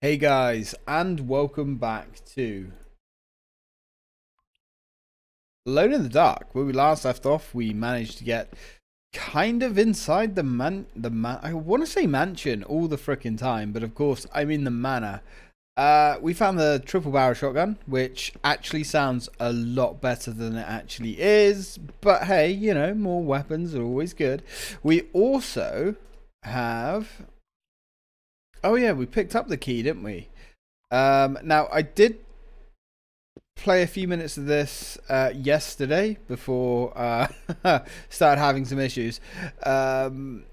Hey guys, and welcome back to Alone in the Dark. Where we last left off, we managed to get kind of inside the man, the man. I want to say mansion all the freaking time, but of course I mean the manor. Uh, we found the triple barrel shotgun, which actually sounds a lot better than it actually is. But hey, you know, more weapons are always good. We also have Oh yeah, we picked up the key, didn't we? Um, now I did play a few minutes of this uh, yesterday before uh, started having some issues. Um,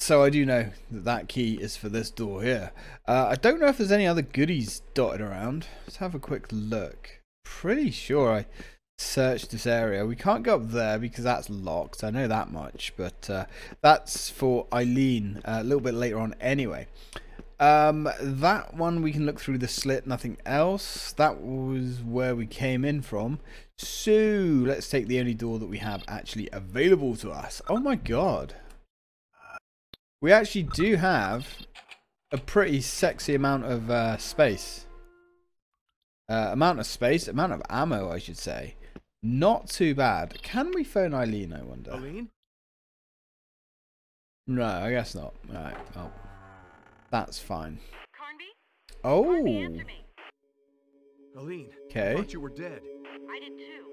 so I do know that that key is for this door here. Uh, I don't know if there's any other goodies dotted around. Let's have a quick look. Pretty sure I searched this area. We can't go up there because that's locked. I know that much, but uh, that's for Eileen uh, a little bit later on anyway. Um, that one we can look through the slit, nothing else. That was where we came in from. So, let's take the only door that we have actually available to us. Oh my god. We actually do have a pretty sexy amount of uh, space. Uh, amount of space, amount of ammo, I should say. Not too bad. Can we phone Eileen, I wonder? Eileen? No, I guess not. Alright, well. That's fine. Carnby? Oh. Carnby, answer me. Eileen. Okay. I thought you were dead. I did too.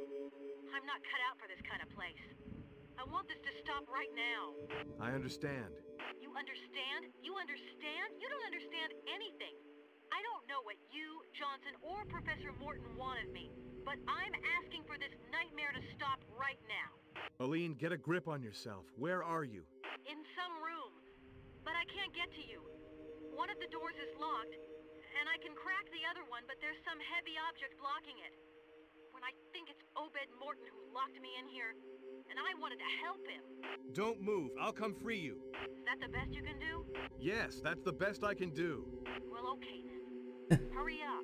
I'm not cut out for this kind of place. I want this to stop right now. I understand. You understand? You understand? You don't understand anything. I don't know what you, Johnson, or Professor Morton wanted me, but I'm asking for this nightmare to stop right now. Eileen, get a grip on yourself. Where are you? In some room. But I can't get to you. One of the doors is locked, and I can crack the other one, but there's some heavy object blocking it. When I think it's Obed Morton who locked me in here, and I wanted to help him. Don't move. I'll come free you. Is that the best you can do? Yes, that's the best I can do. Well, okay then. Hurry up.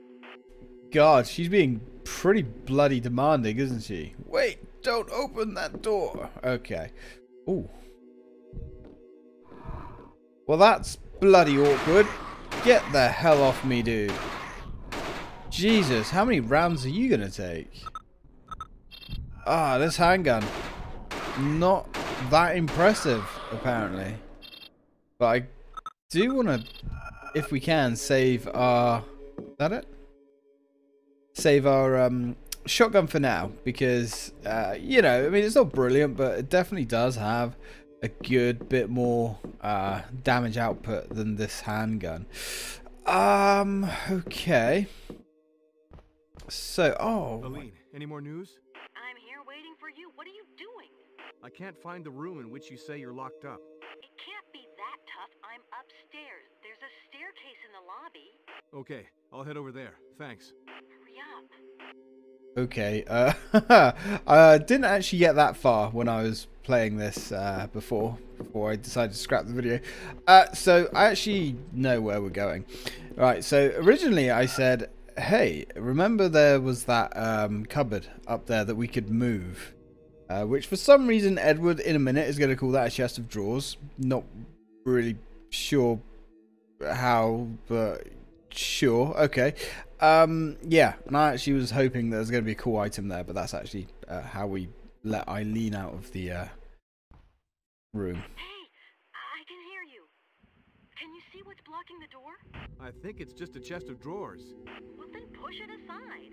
God, she's being pretty bloody demanding, isn't she? Wait, don't open that door. Okay. Ooh. Well, that's bloody awkward. Get the hell off me, dude. Jesus, how many rounds are you going to take? Ah, this handgun. Not that impressive, apparently. But I do want to, if we can, save our... Is that it? Save our um, shotgun for now. Because, uh, you know, I mean, it's not brilliant, but it definitely does have a good bit more uh, damage output than this handgun. Um, okay. So, oh. Eileen, any more news? I'm here waiting for you. What are you doing? I can't find the room in which you say you're locked up. It can't be that tough. I'm upstairs. There's a staircase in the lobby. Okay, I'll head over there. Thanks. Hurry up. Okay, uh, I didn't actually get that far when I was playing this uh, before, before I decided to scrap the video. Uh, so I actually know where we're going. Right, so originally I said, hey, remember there was that um, cupboard up there that we could move? Uh, which for some reason Edward in a minute is going to call that a chest of drawers. Not really sure how, but sure, okay. Um, yeah, and I actually was hoping there was going to be a cool item there, but that's actually uh, how we let Eileen out of the uh, room. Hey, I can hear you. Can you see what's blocking the door? I think it's just a chest of drawers. Well, then push it aside.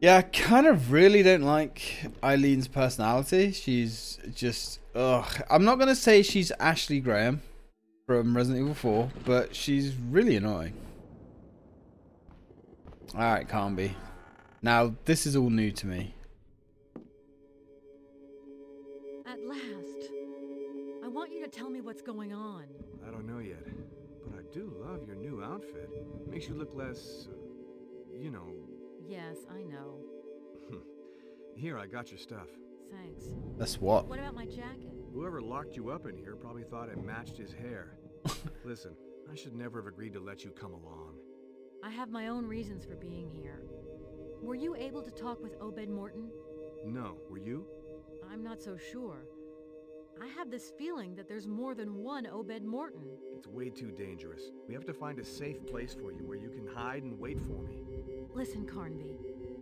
Yeah, I kind of really don't like Eileen's personality. She's just, ugh. I'm not going to say she's Ashley Graham from Resident Evil 4, but she's really annoying. Alright, Carnby. Now, this is all new to me. At last. I want you to tell me what's going on. I don't know yet, but I do love your new outfit. Makes you look less, uh, you know. Yes, I know. Here, I got your stuff. Thanks. That's what? What about my jacket? Whoever locked you up in here probably thought it matched his hair. Listen, I should never have agreed to let you come along. I have my own reasons for being here. Were you able to talk with Obed Morton? No, were you? I'm not so sure. I have this feeling that there's more than one Obed Morton. It's way too dangerous. We have to find a safe place for you where you can hide and wait for me. Listen, Carnby.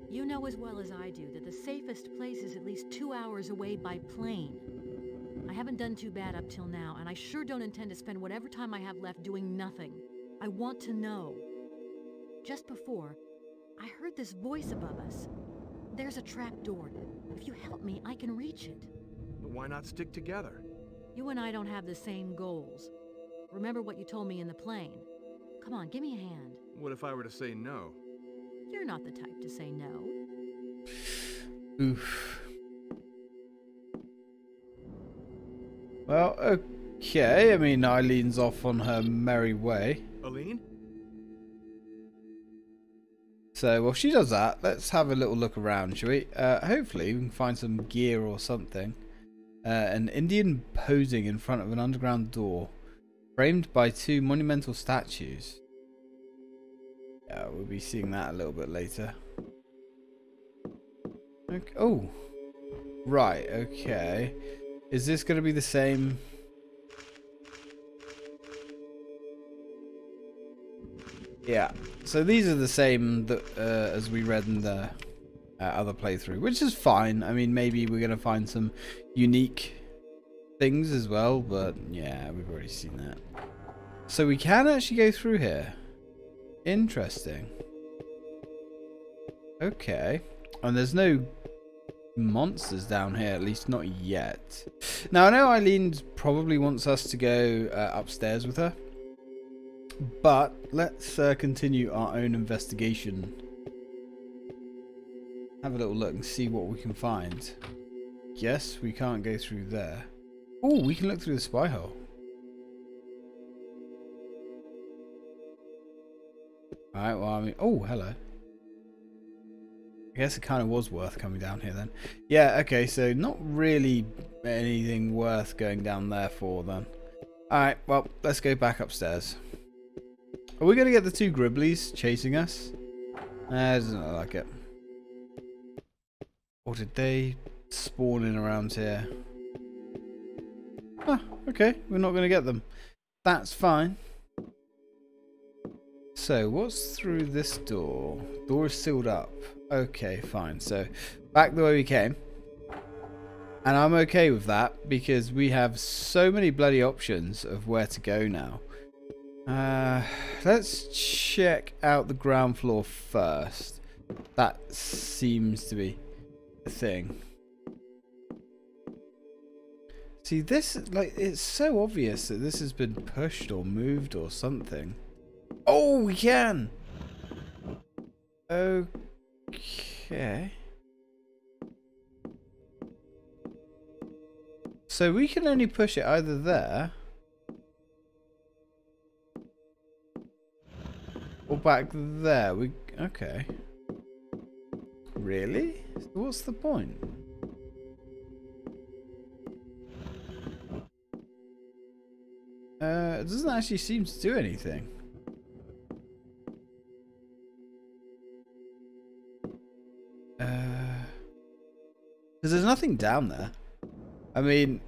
You know as well as I do that the safest place is at least two hours away by plane. I haven't done too bad up till now, and I sure don't intend to spend whatever time I have left doing nothing. I want to know. Just before, I heard this voice above us. There's a trap door. If you help me, I can reach it. But why not stick together? You and I don't have the same goals. Remember what you told me in the plane. Come on, give me a hand. What if I were to say no? You're not the type to say no. Oof. Well, okay. I mean, Eileen's off on her merry way. Aline? So, while she does that, let's have a little look around, shall we? Uh, hopefully, we can find some gear or something. Uh, an Indian posing in front of an underground door, framed by two monumental statues. Yeah, we'll be seeing that a little bit later. Okay. Oh, right. Okay. Is this going to be the same? Yeah. So these are the same that uh, as we read in the uh, other playthrough, which is fine. I mean, maybe we're going to find some unique things as well, but yeah, we've already seen that. So we can actually go through here. Interesting. Okay. And there's no monsters down here, at least not yet. Now, I know Eileen probably wants us to go uh, upstairs with her. But let's uh, continue our own investigation. Have a little look and see what we can find. Yes, we can't go through there. Oh, we can look through the spy hole. Alright, well, I mean... Oh, hello. I guess it kind of was worth coming down here then. Yeah, okay, so not really anything worth going down there for then. Alright, well, let's go back upstairs. Are we going to get the two Gribblies chasing us? Uh, doesn't like it. Or did they spawn in around here? Ah, okay, we're not going to get them. That's fine. So, what's through this door? Door is sealed up. Okay, fine. So, back the way we came. And I'm okay with that because we have so many bloody options of where to go now. Uh, let's check out the ground floor first. That seems to be the thing. See, this, like, it's so obvious that this has been pushed or moved or something. Oh, we can! Okay. So we can only push it either there or back there. We okay. Really? What's the point? Uh, it doesn't actually seem to do anything. Uh, because there's nothing down there. I mean,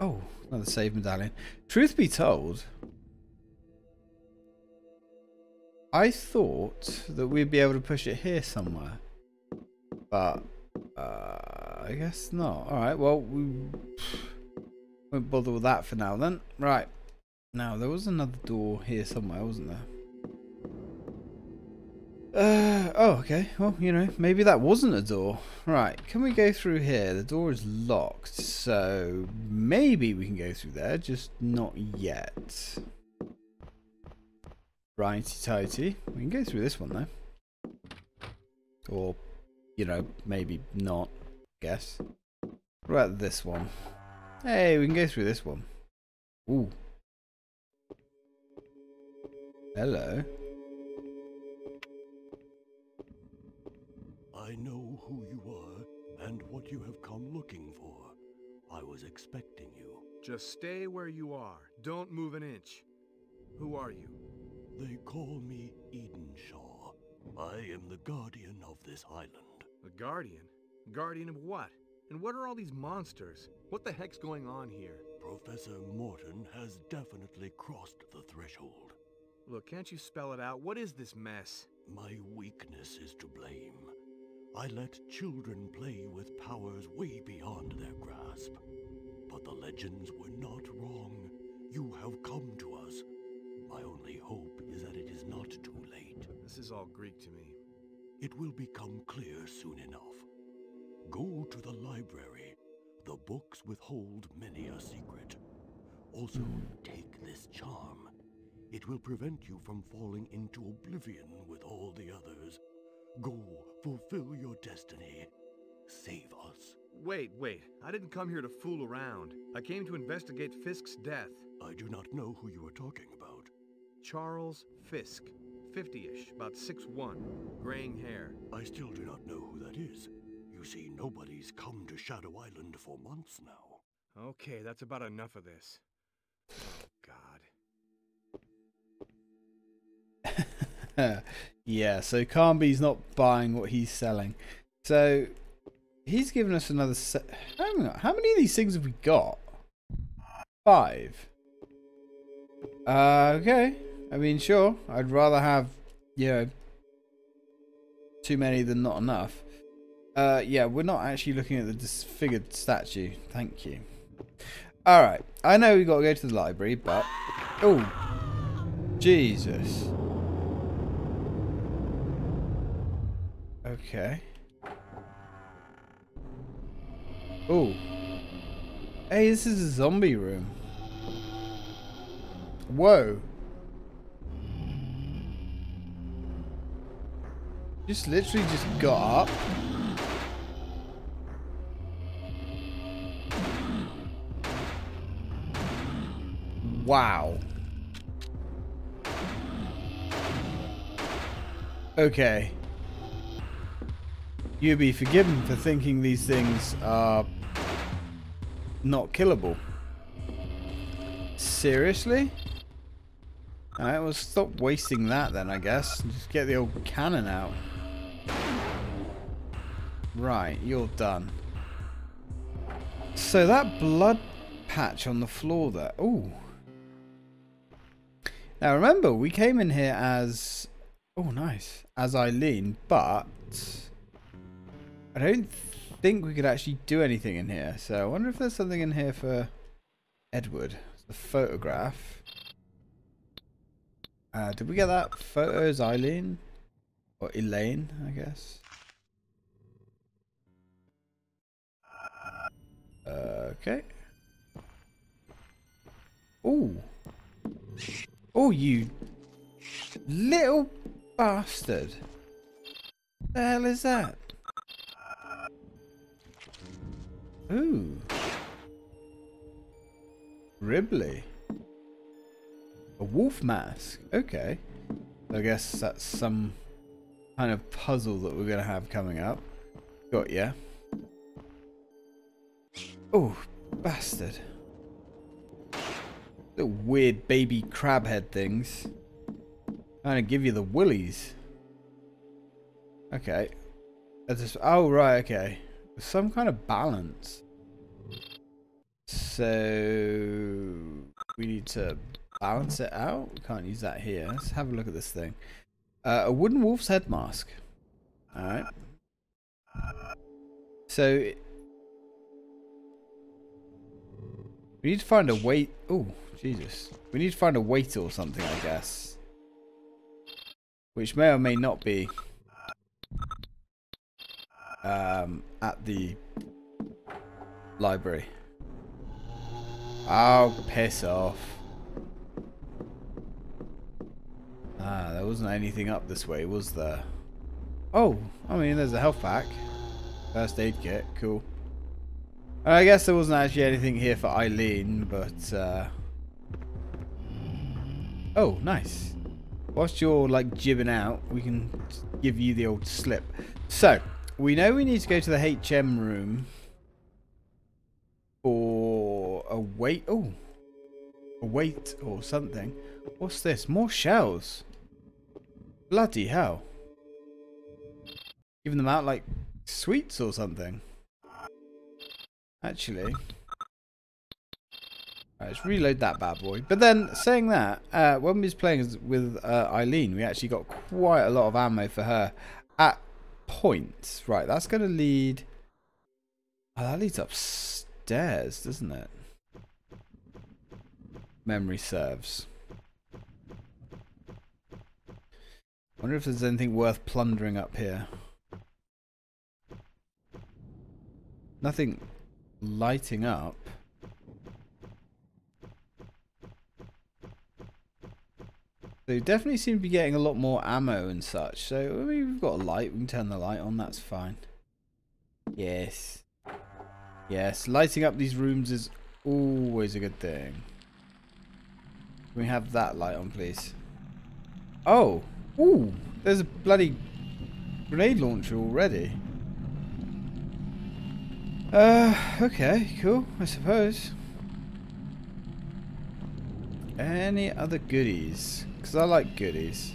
oh, another save medallion. Truth be told, I thought that we'd be able to push it here somewhere, but uh, I guess not. All right, well we won't bother with that for now then. Right, now there was another door here somewhere, wasn't there? Uh, oh, okay. Well, you know, maybe that wasn't a door. Right, can we go through here? The door is locked, so maybe we can go through there, just not yet. Righty tighty. We can go through this one, though. Or, you know, maybe not, guess. What about this one? Hey, we can go through this one. Ooh. Hello. I know who you are and what you have come looking for. I was expecting you. Just stay where you are. Don't move an inch. Who are you? They call me Edenshaw. I am the guardian of this island. A guardian? Guardian of what? And what are all these monsters? What the heck's going on here? Professor Morton has definitely crossed the threshold. Look, can't you spell it out? What is this mess? My weakness is to blame. I let children play with powers way beyond their grasp. But the legends were not wrong. You have come to us. My only hope is that it is not too late. This is all Greek to me. It will become clear soon enough. Go to the library. The books withhold many a secret. Also, take this charm. It will prevent you from falling into oblivion with all the others. Go, fulfill your destiny. Save us. Wait, wait. I didn't come here to fool around. I came to investigate Fiske's death. I do not know who you are talking about. Charles Fiske. 50-ish, about 6'1", graying hair. I still do not know who that is. You see, nobody's come to Shadow Island for months now. Okay, that's about enough of this. Oh, God. yeah, so Carnby's not buying what he's selling. So he's given us another set. Hang on, how many of these things have we got? Five. Uh, okay. I mean, sure. I'd rather have, you know, too many than not enough. Uh, yeah, we're not actually looking at the disfigured statue. Thank you. Alright. I know we got to go to the library, but... Oh. Jesus. Okay. Oh. Hey, this is a zombie room. Whoa. Just literally just got up. Wow. Okay. You'll be forgiven for thinking these things are not killable. Seriously? Alright, well stop wasting that then, I guess. Just get the old cannon out. Right, you're done. So that blood patch on the floor there. Ooh. Now remember, we came in here as... Oh, nice. As Eileen, but... I don't think we could actually do anything in here. So I wonder if there's something in here for Edward. The photograph. Uh, did we get that photos Eileen? Or Elaine, I guess. Okay. Oh. Oh, you little bastard. The hell is that? Ooh. Ribley. A wolf mask. Okay. I guess that's some kind of puzzle that we're going to have coming up. Got ya. Oh, bastard. The weird baby crab head things. Trying to give you the willies. Okay. Just, oh, right, okay. Some kind of balance. So... We need to balance it out. We can't use that here. Let's have a look at this thing. Uh, a wooden wolf's head mask. Alright. So... We need to find a weight... Oh, Jesus. We need to find a weight or something, I guess. Which may or may not be... Um, at the library. Oh, piss off. Ah, there wasn't anything up this way, was there? Oh, I mean, there's a health pack. First aid kit, cool. I guess there wasn't actually anything here for Eileen, but, uh... Oh, nice. Whilst you're, like, jibbing out, we can give you the old slip. So, we know we need to go to the HM room for a weight. Oh, a weight or something. What's this? More shells. Bloody hell. Giving them out like sweets or something. Actually. Right, let's reload that bad boy. But then, saying that, uh, when we was playing with uh, Eileen, we actually got quite a lot of ammo for her at points. Right, that's going to lead... Oh, that leads upstairs, doesn't it? Memory serves. wonder if there's anything worth plundering up here. Nothing lighting up. They definitely seem to be getting a lot more ammo and such. So I mean, we've got a light. We can turn the light on. That's fine. Yes. Yes. Lighting up these rooms is always a good thing. Can we have that light on, please? Oh. Ooh. There's a bloody grenade launcher already. Uh, okay, cool, I suppose. Any other goodies? Because I like goodies.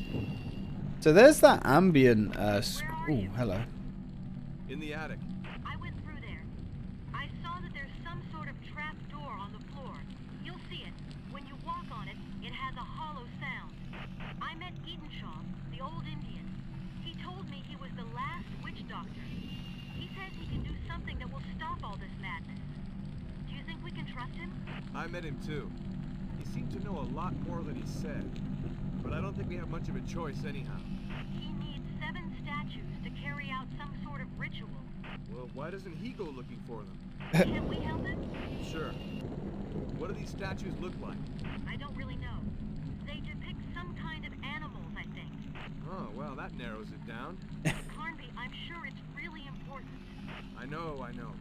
So there's that ambient, uh, oh, hello. In the attic. I went through there. I saw that there's some sort of trap door on the floor. You'll see it. When you walk on it, it has a hollow sound. I met Edenshaw, the old Indian. He told me he was the last witch doctor. He says he can do something that will stop all this madness. Do you think we can trust him? I met him too. He seemed to know a lot more than he said. But I don't think we have much of a choice anyhow. He needs seven statues to carry out some sort of ritual. Well, why doesn't he go looking for them? Can we help him? Sure. What do these statues look like? I don't really know. They depict some kind of animals, I think. Oh, well, that narrows it down. Carnby, I'm sure it's really important. I know, I know.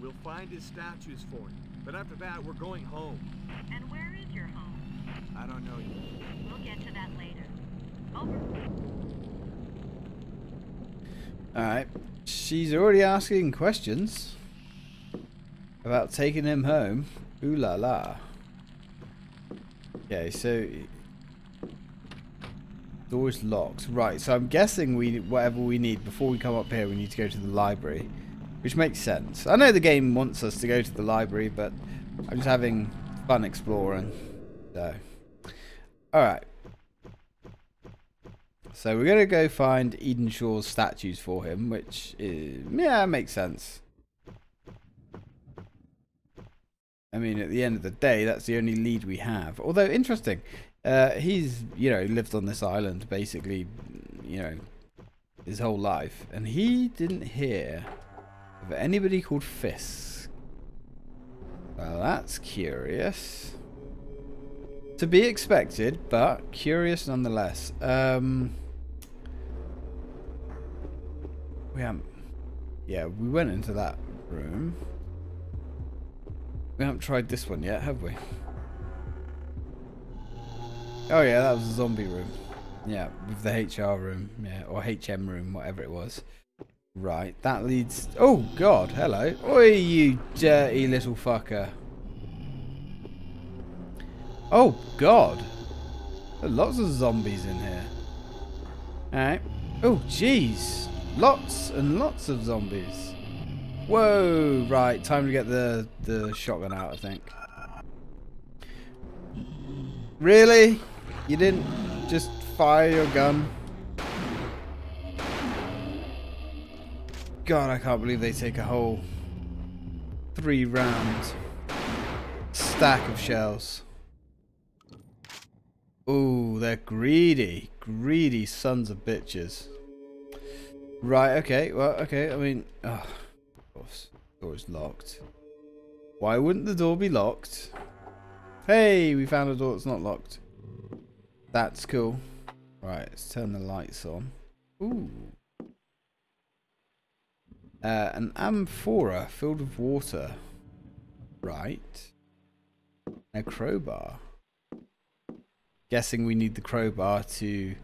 We'll find his statues for him. But after that, we're going home. And where is your home? I don't know yet. We'll get to that later. Over. Alright. She's already asking questions about taking him home. Ooh la la. Okay, so door's locked. Right, so I'm guessing we whatever we need before we come up here, we need to go to the library, which makes sense. I know the game wants us to go to the library, but I'm just having fun exploring. So, all right. So we're gonna go find Edenshaw's statues for him, which is yeah makes sense. I mean, at the end of the day, that's the only lead we have. Although interesting, uh, he's you know lived on this island basically, you know, his whole life, and he didn't hear of anybody called Fiske. Well, that's curious. To be expected, but curious nonetheless. Um, we haven't. Yeah, we went into that room. We haven't tried this one yet, have we? Oh yeah, that was a zombie room. Yeah, with the HR room, yeah, or HM room, whatever it was. Right, that leads... Oh, God, hello. Oi, you dirty little fucker. Oh, God. There are lots of zombies in here. Alright. Oh, jeez. Lots and lots of zombies. Whoa, right, time to get the, the shotgun out, I think. Really? You didn't just fire your gun? God, I can't believe they take a whole three round stack of shells. Ooh, they're greedy. Greedy sons of bitches. Right, okay, well, okay, I mean, oh, of course, door is locked. Why wouldn't the door be locked? Hey, we found a door that's not locked. That's cool. Right, let's turn the lights on. Ooh. Uh, an amphora filled with water. Right. A crowbar. Guessing we need the crowbar to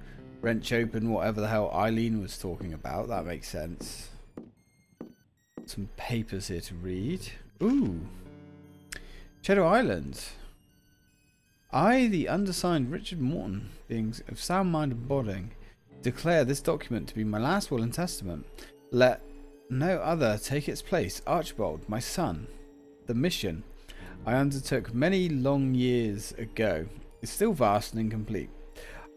wrench open whatever the hell Eileen was talking about. That makes sense. Some papers here to read. Ooh. Shadow Island. I, the undersigned Richard Morton, being of sound mind and body, declare this document to be my last will and testament. Let no other take its place. Archibald, my son. The mission I undertook many long years ago is still vast and incomplete.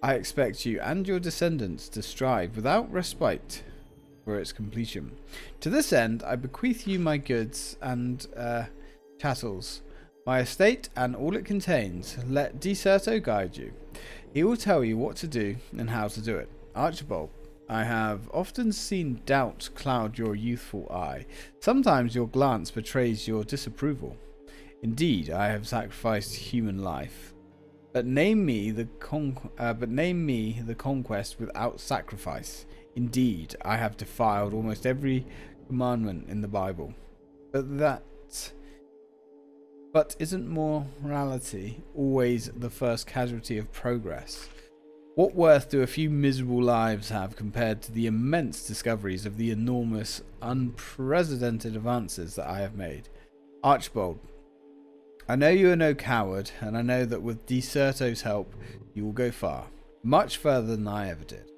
I expect you and your descendants to strive without respite for its completion. To this end, I bequeath you my goods and uh, chattels, my estate and all it contains. Let Deserto guide you. He will tell you what to do and how to do it. Archibald, I have often seen doubt cloud your youthful eye. Sometimes your glance betrays your disapproval. Indeed, I have sacrificed human life. But name me the uh, but name me the conquest without sacrifice. Indeed, I have defiled almost every commandment in the Bible. But that but isn't morality always the first casualty of progress? What worth do a few miserable lives have compared to the immense discoveries of the enormous, unprecedented advances that I have made? Archibald, I know you are no coward, and I know that with Deserto's help, you will go far, much further than I ever did.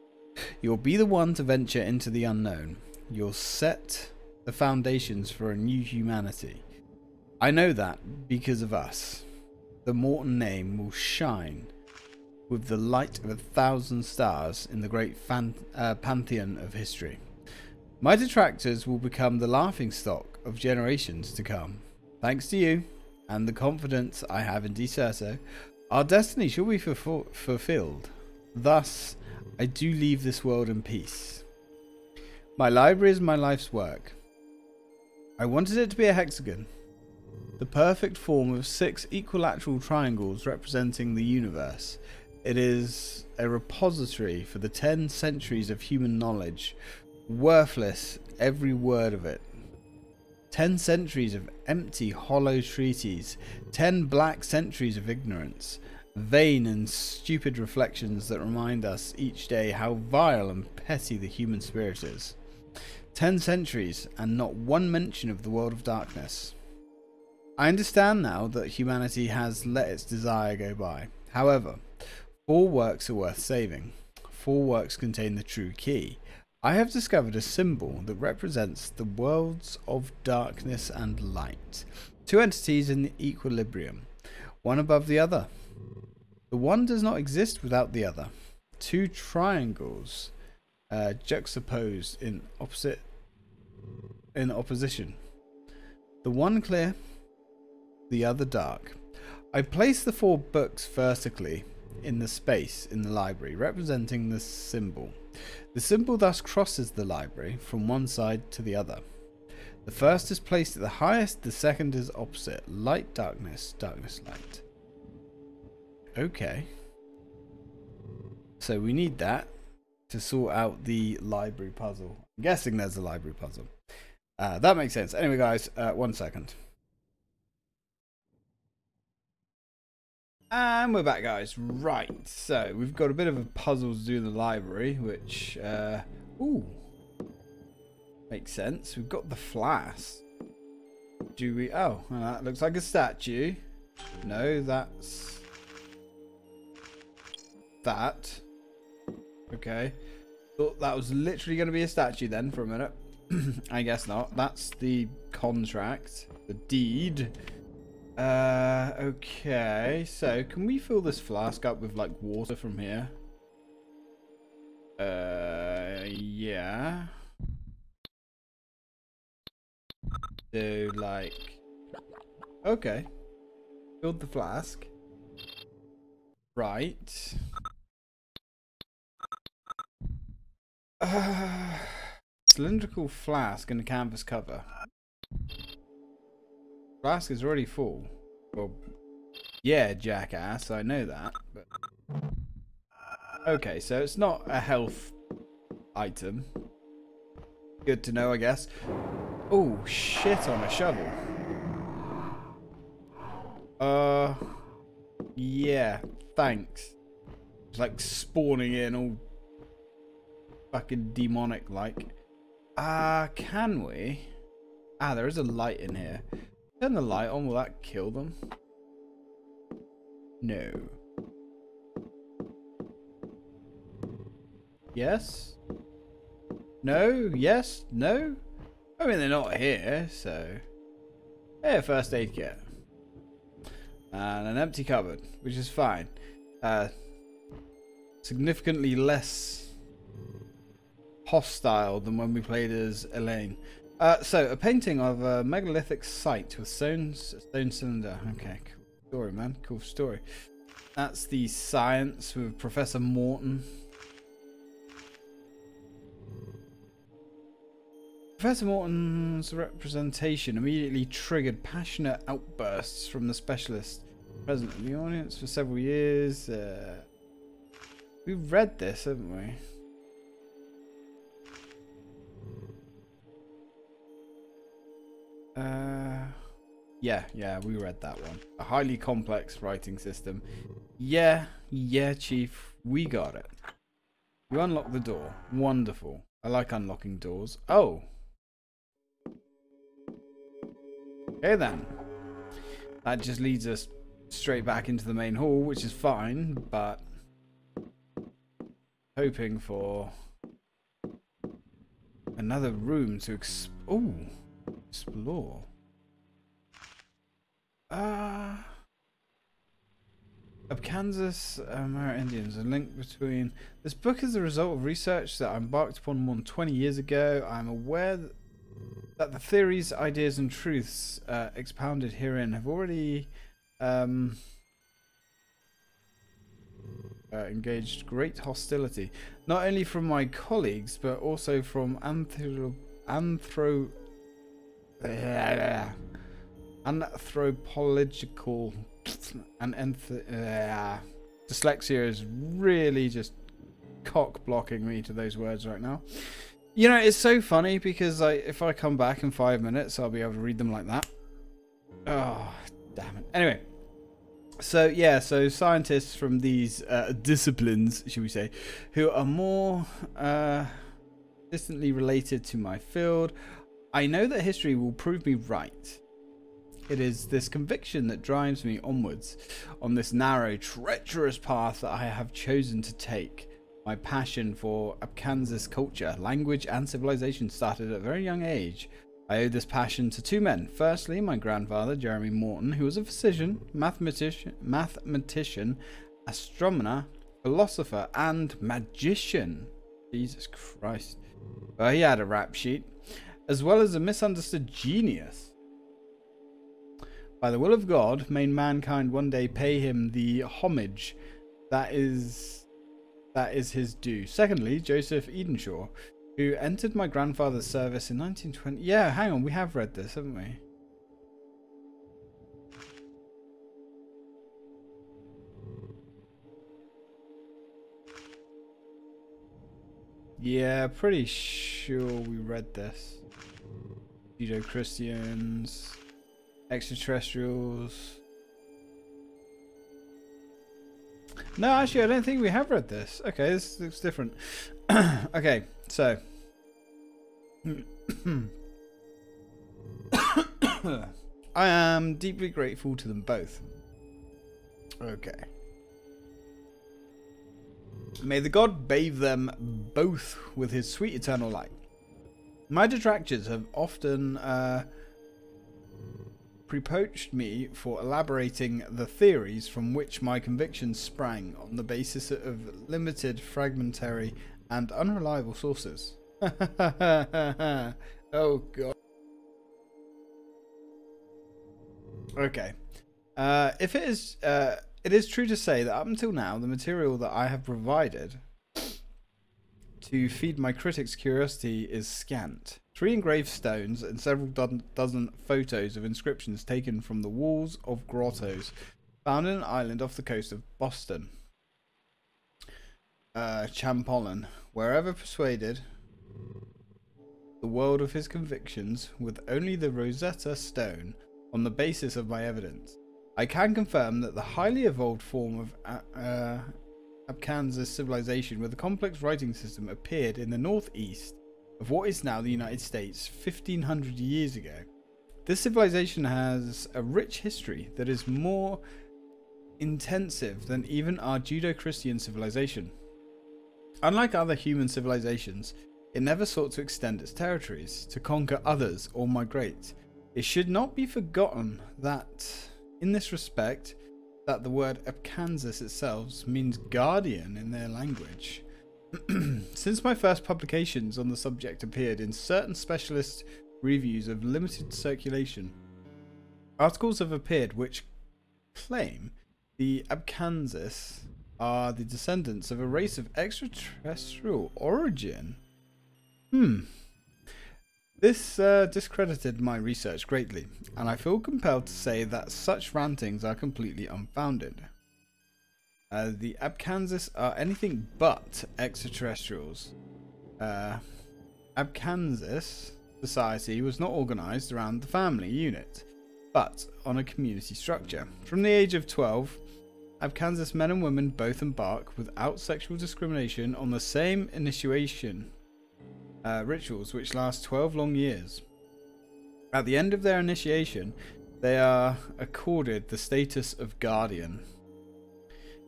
You'll be the one to venture into the unknown. You'll set the foundations for a new humanity. I know that because of us. The Morton name will shine with the light of a thousand stars in the great uh, pantheon of history. My detractors will become the laughing stock of generations to come. Thanks to you and the confidence I have in Deserto, our destiny shall be fulfill- fulfilled. Thus, I do leave this world in peace. My library is my life's work. I wanted it to be a hexagon, the perfect form of six equilateral triangles representing the universe. It is a repository for the ten centuries of human knowledge, worthless every word of it. Ten centuries of empty, hollow treaties, ten black centuries of ignorance, vain and stupid reflections that remind us each day how vile and petty the human spirit is. Ten centuries, and not one mention of the world of darkness. I understand now that humanity has let its desire go by. However, four works are worth saving. Four works contain the true key. I have discovered a symbol that represents the worlds of darkness and light. Two entities in equilibrium, one above the other. The one does not exist without the other. Two triangles uh, juxtaposed in opposite in opposition. The one clear, the other dark. I place the four books vertically in the space in the library, representing the symbol. The symbol thus crosses the library from one side to the other. The first is placed at the highest, the second is opposite. Light, darkness, darkness, light. Okay. So we need that to sort out the library puzzle. I'm guessing there's a library puzzle. Uh, that makes sense. Anyway, guys, uh, one second. And we're back, guys. Right, so we've got a bit of a puzzle to do in the library, which, uh, ooh, makes sense. We've got the flask. Do we? Oh, well, that looks like a statue. No, that's that. Okay. Thought that was literally going to be a statue then for a minute. I guess not. That's the contract, the deed. Uh, okay. So, can we fill this flask up with, like, water from here? Uh, yeah. So, like... Okay. Filled the flask. Right. Uh, cylindrical flask and a canvas cover. Flask is already full. Well, yeah, jackass, I know that. But Okay, so it's not a health item. Good to know, I guess. Oh, shit on a shovel. Uh, yeah, thanks. It's like spawning in all fucking demonic like. Ah, uh, can we? Ah, there is a light in here. Turn the light on, will that kill them? No. Yes? No? Yes? No? I mean, they're not here, so... Hey, first aid kit. And an empty cupboard, which is fine. Uh, significantly less hostile than when we played as Elaine. Uh, so, a painting of a megalithic site with stone, stone cylinder. Okay, cool story, man. Cool story. That's the science with Professor Morton. Professor Morton's representation immediately triggered passionate outbursts from the specialist present in the audience for several years. Uh, we've read this, haven't we? Uh, yeah, yeah, we read that one. A highly complex writing system. Yeah, yeah, Chief, we got it. You unlock the door. Wonderful. I like unlocking doors. Oh. Okay then. That just leads us straight back into the main hall, which is fine, but hoping for another room to exp- Ooh explore. Ah. Uh, Kansas American Indians, a link between. This book is the result of research that I embarked upon more than 20 years ago. I'm aware that the theories, ideas, and truths uh, expounded herein have already um, uh, engaged great hostility, not only from my colleagues, but also from anthro. anthro anthropological and uh, dyslexia is really just cock blocking me to those words right now. You know, it's so funny because I, if I come back in five minutes, I'll be able to read them like that. Oh, damn it. Anyway, so yeah, so scientists from these uh, disciplines, should we say, who are more uh, distantly related to my field, I know that history will prove me right. It is this conviction that drives me onwards on this narrow, treacherous path that I have chosen to take. My passion for Abkanis culture, language, and civilization started at a very young age. I owe this passion to two men. Firstly, my grandfather, Jeremy Morton, who was a physician, mathematician, mathematician astronomer, philosopher, and magician. Jesus Christ. He had a rap sheet as well as a misunderstood genius. By the will of God, may mankind one day pay him the homage that is that is his due. Secondly, Joseph Edenshaw, who entered my grandfather's service in 1920. Yeah, hang on, we have read this, haven't we? Yeah, pretty sure we read this. Judeo Christians, extraterrestrials. No, actually, I don't think we have read this. Okay, this looks different. okay, so. I am deeply grateful to them both. Okay. May the god bathe them both with his sweet eternal light. My detractors have often uh, reproached me for elaborating the theories from which my convictions sprang on the basis of limited, fragmentary, and unreliable sources. oh god. Okay. Uh, if it is, uh, it is true to say that up until now, the material that I have provided to feed my critics' curiosity is scant. Three engraved stones and several do dozen photos of inscriptions taken from the walls of grottos found in an island off the coast of Boston. Uh, Champollion, wherever persuaded the world of his convictions with only the Rosetta Stone on the basis of my evidence. I can confirm that the highly evolved form of uh, Abkanis civilization with a complex writing system appeared in the northeast of what is now the United States 1500 years ago. This civilization has a rich history that is more intensive than even our Judeo Christian civilization. Unlike other human civilizations, it never sought to extend its territories, to conquer others, or migrate. It should not be forgotten that, in this respect, that the word Abkanis itself means guardian in their language. Since my first publications on the subject appeared in certain specialist reviews of limited circulation, articles have appeared which claim the Abkanis are the descendants of a race of extraterrestrial origin. Hmm. This uh, discredited my research greatly, and I feel compelled to say that such rantings are completely unfounded. Uh, the Abkanis are anything but extraterrestrials. Uh, Abkanis society was not organized around the family unit, but on a community structure. From the age of 12, Abkanis men and women both embark without sexual discrimination on the same initiation uh, rituals which last 12 long years. At the end of their initiation, they are accorded the status of guardian.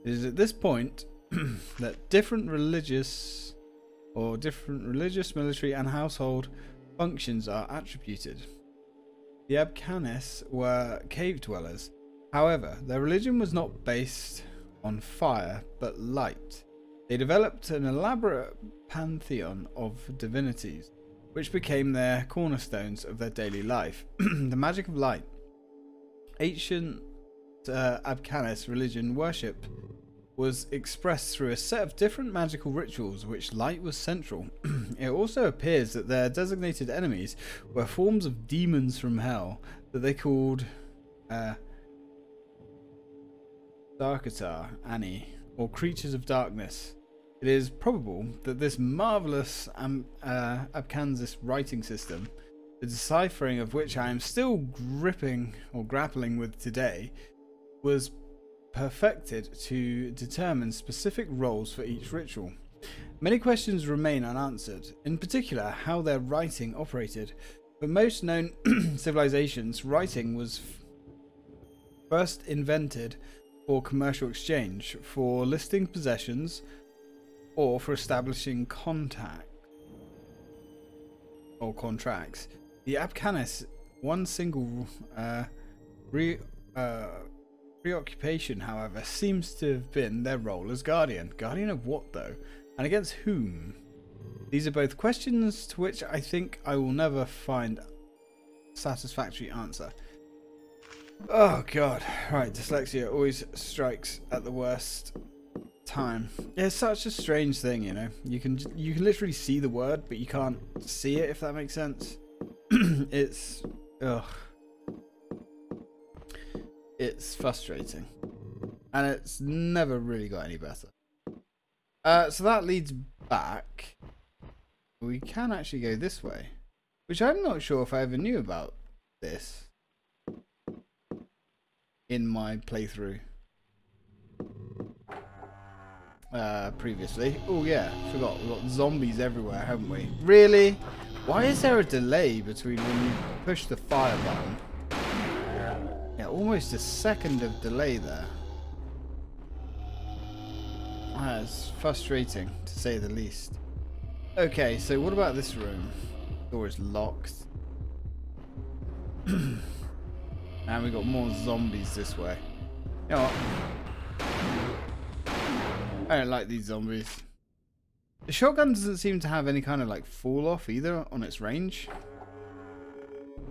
It is at this point that different religious or different religious, military, and household functions are attributed. The Abkanis were cave dwellers. However, their religion was not based on fire but light. They developed an elaborate pantheon of divinities, which became their cornerstones of their daily life. the magic of light. Ancient uh, Abkanis religion worship was expressed through a set of different magical rituals which light was central. it also appears that their designated enemies were forms of demons from hell that they called uh, Darkatar, Annie, or creatures of darkness. It is probable that this marvelous um, uh, writing system, the deciphering of which I am still gripping or grappling with today, was perfected to determine specific roles for each ritual. Many questions remain unanswered, in particular how their writing operated. For most known civilizations, writing was first invented for commercial exchange, for listing possessions, or for establishing contact or contracts. The Abkanis, one single uh, re, uh, preoccupation, however, seems to have been their role as guardian. Guardian of what, though? And against whom? These are both questions to which I think I will never find satisfactory answer. Oh god. Right, dyslexia always strikes at the worst time. It's such a strange thing, you know. You can you can literally see the word, but you can't see it if that makes sense. it's ugh it's frustrating. And it's never really got any better. Uh, so that leads back. We can actually go this way. Which I'm not sure if I ever knew about this. In my playthrough. Uh, previously. Oh yeah, forgot. We've got zombies everywhere, haven't we? Really? Why is there a delay between when you push the fire button yeah, almost a second of delay there. That's frustrating, to say the least. Okay, so what about this room? Door is locked. and we got more zombies this way. You know? I don't like these zombies. The shotgun doesn't seem to have any kind of like fall off either on its range.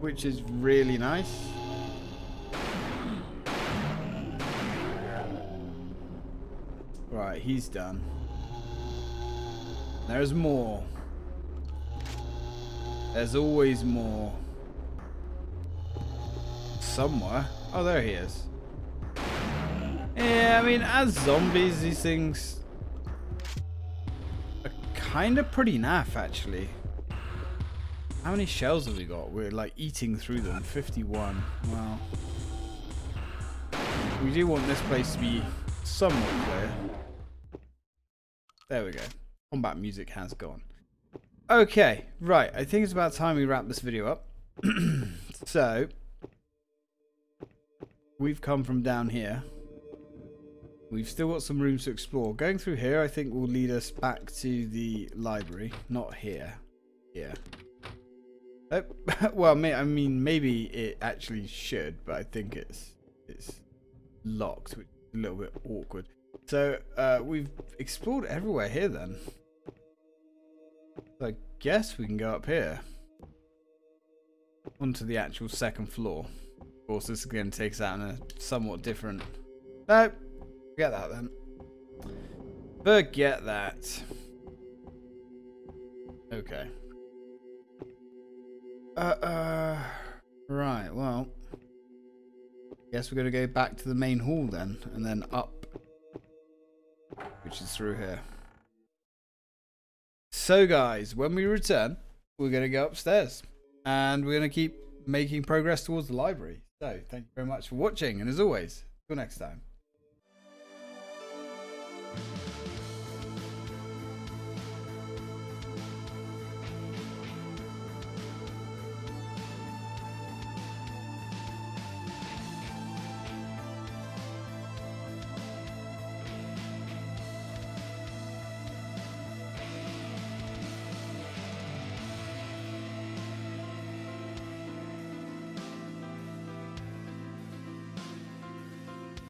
Which is really nice. Right, he's done. There's more. There's always more. Somewhere. Oh, there he is. Yeah, I mean, as zombies, these things are kind of pretty naff, actually. How many shells have we got? We're like eating through them. 51. Wow. We do want this place to be somewhat clear. There we go. Combat music has gone. Okay, right. I think it's about time we wrap this video up. so, we've come from down here. We've still got some rooms to explore. Going through here, I think will lead us back to the library. Not here. Here. Uh, well, may, I mean, maybe it actually should, but I think it's it's locked, which is a little bit awkward. So uh, we've explored everywhere here then. I guess we can go up here. Onto the actual second floor. Of course, this is going to take us out in a somewhat different... No, forget that then. Forget that. Okay. Uh, uh, right, well. Guess we're going to go back to the main hall then, and then up. Which is through here. So guys, when we return, we're going to go upstairs. And we're going to keep making progress towards the library. So, thank you very much for watching, and as always, till next time.